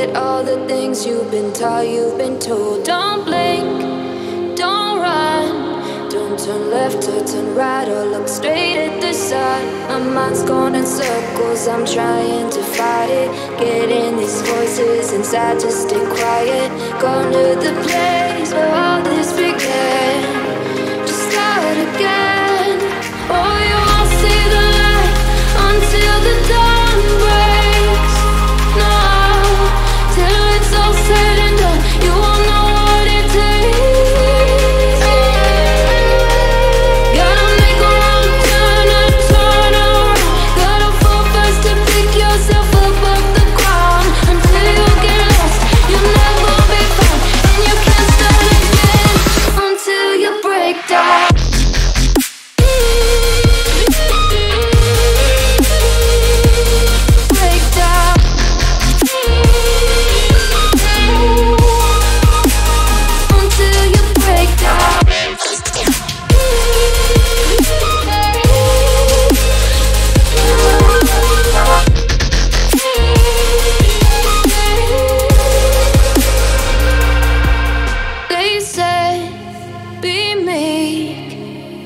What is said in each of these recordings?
forget all the things you've been taught, you've been told. Don't blink, don't run. Don't turn left or turn right or look straight at the sun. My mind's going in circles, I'm trying to fight it. Getting these voices inside to stay quiet. Going to the place where all this began. Just start again. Oh, you won't see the light until the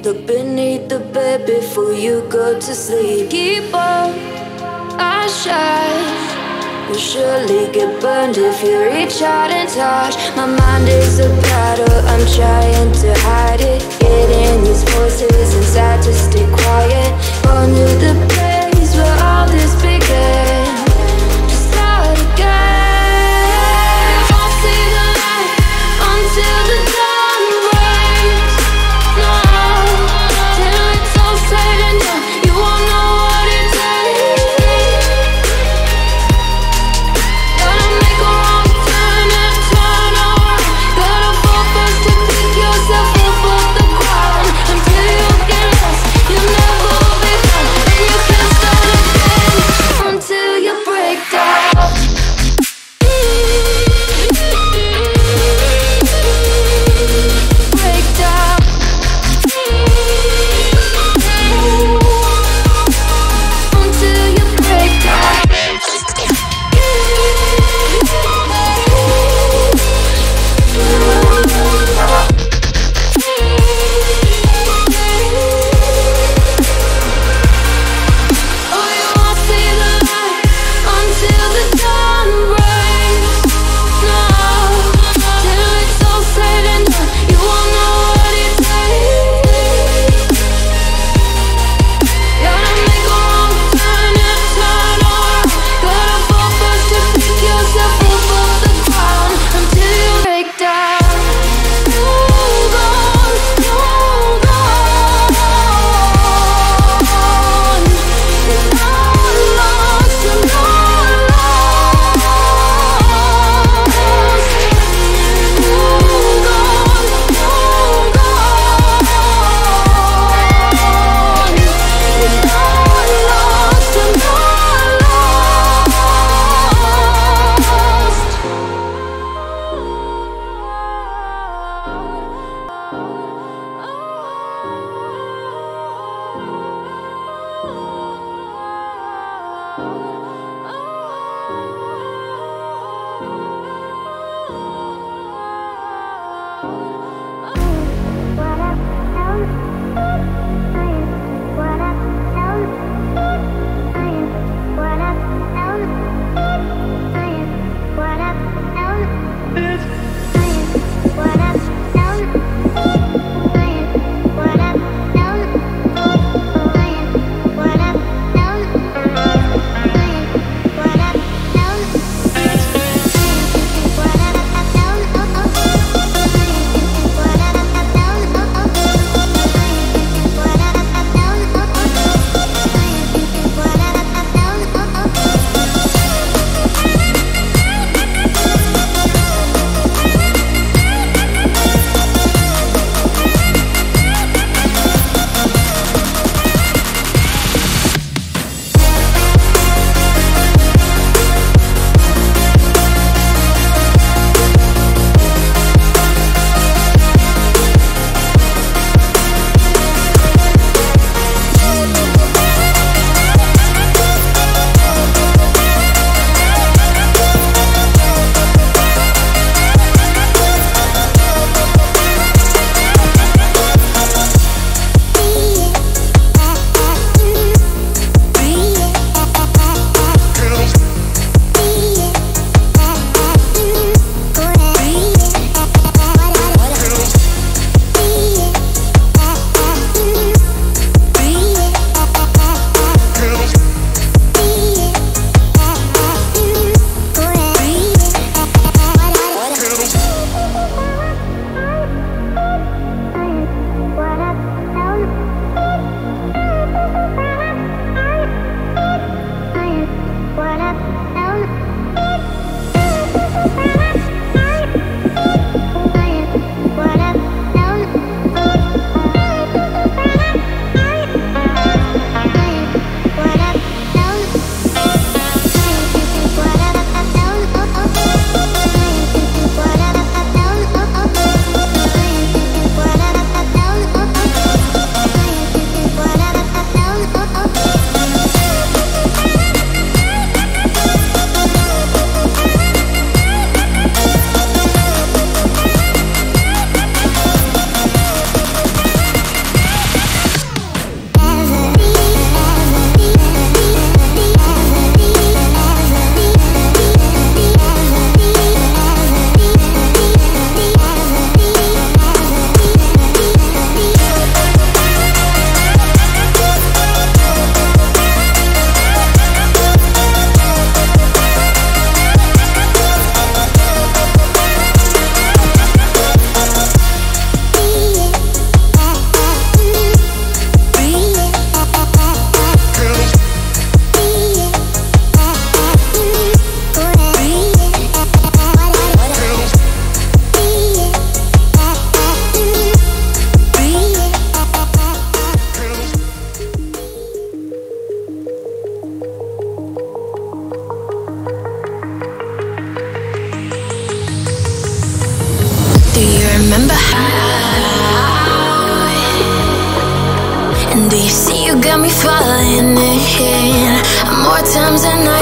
Look beneath the bed before you go to sleep. Keep on, I shine. You'll surely get burned if you reach out and touch. My mind is a battle, I'm trying to hide it. Getting these voices inside to stay quiet. Going to times and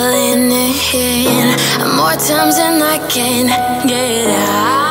falling in More times than I can get out.